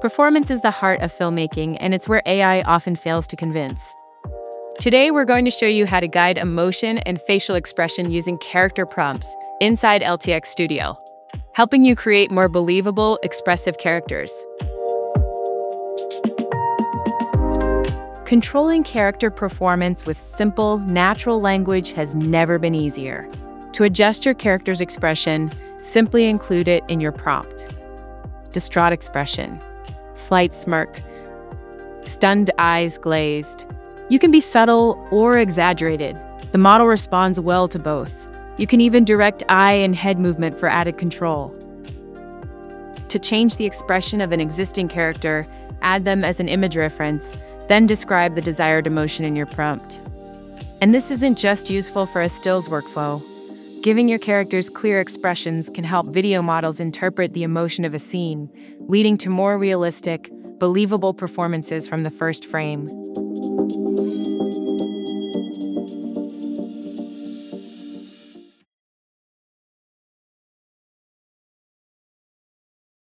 Performance is the heart of filmmaking, and it's where AI often fails to convince. Today, we're going to show you how to guide emotion and facial expression using character prompts inside LTX Studio, helping you create more believable, expressive characters. Controlling character performance with simple, natural language has never been easier. To adjust your character's expression, simply include it in your prompt. Distraught expression, slight smirk, stunned eyes glazed. You can be subtle or exaggerated. The model responds well to both. You can even direct eye and head movement for added control. To change the expression of an existing character, add them as an image reference, then describe the desired emotion in your prompt. And this isn't just useful for a stills workflow. Giving your characters clear expressions can help video models interpret the emotion of a scene, leading to more realistic, believable performances from the first frame.